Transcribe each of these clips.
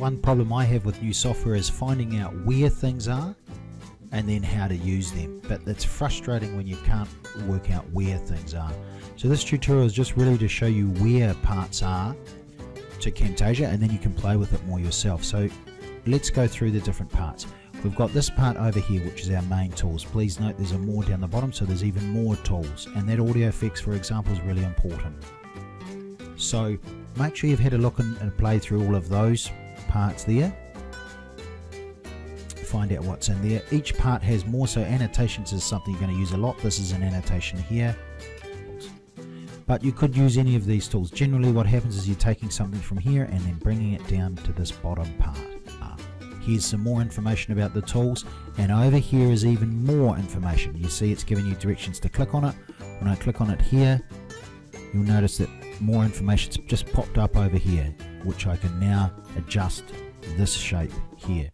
one problem I have with new software is finding out where things are and then how to use them. But it's frustrating when you can't work out where things are. So this tutorial is just really to show you where parts are to Camtasia and then you can play with it more yourself. So let's go through the different parts. We've got this part over here which is our main tools. Please note there's a more down the bottom so there's even more tools and that audio effects for example is really important. So make sure you've had a look and, and play through all of those parts there. Find out what's in there. Each part has more so annotations is something you're going to use a lot. This is an annotation here but you could use any of these tools. Generally what happens is you're taking something from here and then bringing it down to this bottom part. Uh, here's some more information about the tools and over here is even more information. You see it's giving you directions to click on it. When I click on it here you'll notice that more information's just popped up over here which I can now adjust this shape here.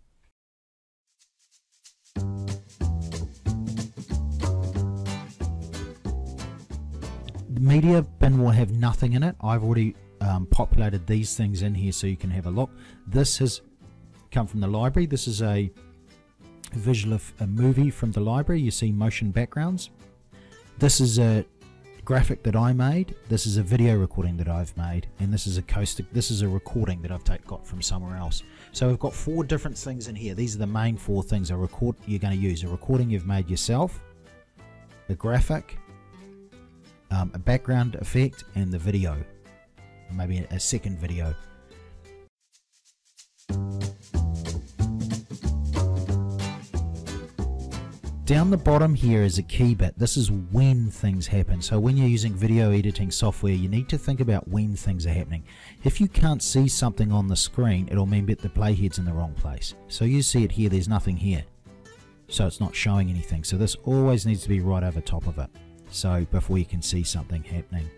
The media bin will have nothing in it. I've already um, populated these things in here so you can have a look. This has come from the library. This is a visual of a movie from the library. You see motion backgrounds. This is a graphic that I made. This is a video recording that I've made, and this is a acoustic. This is a recording that I've take, got from somewhere else. So we've got four different things in here. These are the main four things a record you're going to use: a recording you've made yourself, a graphic, um, a background effect and the video maybe a second video down the bottom here is a key bit. This is when things happen. So when you're using video editing software you need to think about when things are happening. If you can't see something on the screen it'll mean that the playhead's in the wrong place. So you see it here there's nothing here. So it's not showing anything. So this always needs to be right over top of it. So before you can see something happening.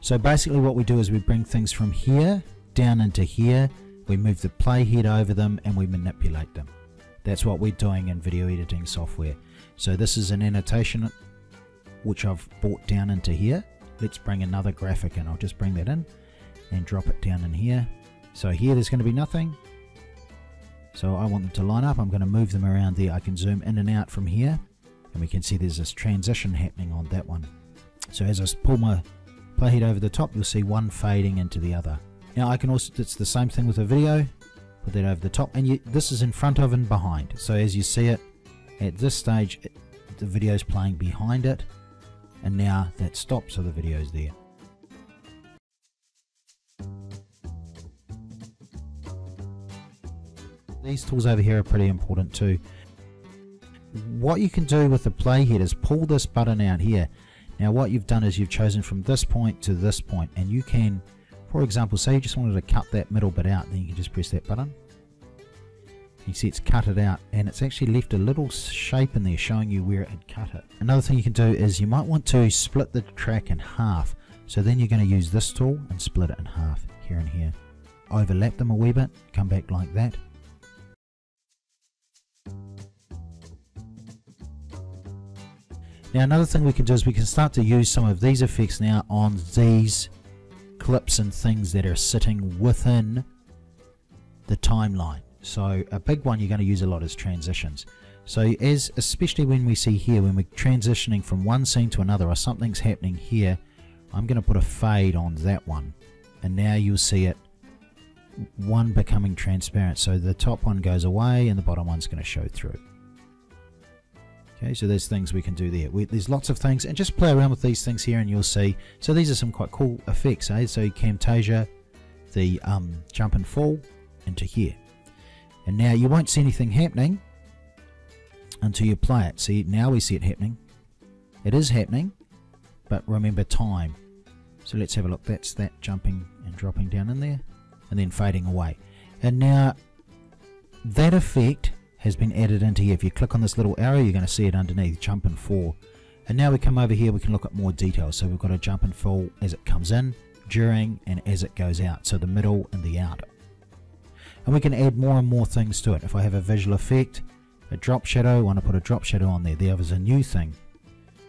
So basically what we do is we bring things from here down into here, we move the playhead over them and we manipulate them. That's what we're doing in video editing software. So this is an annotation which I've brought down into here. Let's bring another graphic in. I'll just bring that in and drop it down in here. So here there's going to be nothing. So I want them to line up. I'm going to move them around there. I can zoom in and out from here and we can see there's this transition happening on that one. So as I pull my playhead over the top, you'll see one fading into the other. Now I can also, it's the same thing with a video, put that over the top, and you, this is in front of and behind. So as you see it, at this stage, it, the video is playing behind it, and now that stops, so the video is there. These tools over here are pretty important too what you can do with the playhead is pull this button out here. Now what you've done is you've chosen from this point to this point and you can, for example, say you just wanted to cut that middle bit out, then you can just press that button. You see it's cut it out and it's actually left a little shape in there showing you where it had cut it. Another thing you can do is you might want to split the track in half. So then you're going to use this tool and split it in half here and here. Overlap them a wee bit, come back like that Now another thing we can do is we can start to use some of these effects now on these clips and things that are sitting within the timeline. So a big one you're going to use a lot is transitions. So as especially when we see here when we're transitioning from one scene to another or something's happening here, I'm going to put a fade on that one. And now you'll see it one becoming transparent. So the top one goes away and the bottom one's going to show through. Okay, so there's things we can do there. We, there's lots of things, and just play around with these things here and you'll see. So these are some quite cool effects, eh? So Camtasia, the um, jump and fall into here. And now you won't see anything happening until you play it. See, now we see it happening. It is happening, but remember time. So let's have a look. That's that jumping and dropping down in there, and then fading away. And now that effect has been added into here. If you click on this little arrow, you're going to see it underneath, jump and fall. And now we come over here, we can look at more details. So we've got a jump and fall as it comes in, during, and as it goes out. So the middle and the out. And we can add more and more things to it. If I have a visual effect, a drop shadow, I want to put a drop shadow on there. There is a new thing.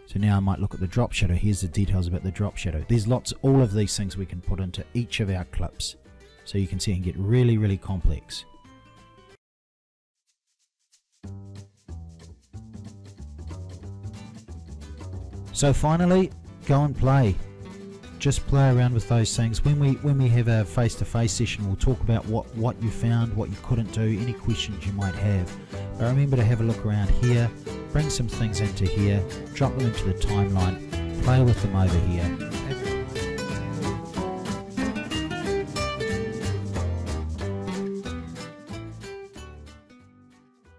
So now I might look at the drop shadow. Here's the details about the drop shadow. There's lots, all of these things we can put into each of our clips. So you can see it can get really, really complex. So finally, go and play. Just play around with those things. When we when we have a face-to-face session, we'll talk about what what you found, what you couldn't do, any questions you might have. But remember to have a look around here, bring some things into here, drop them into the timeline, play with them over here,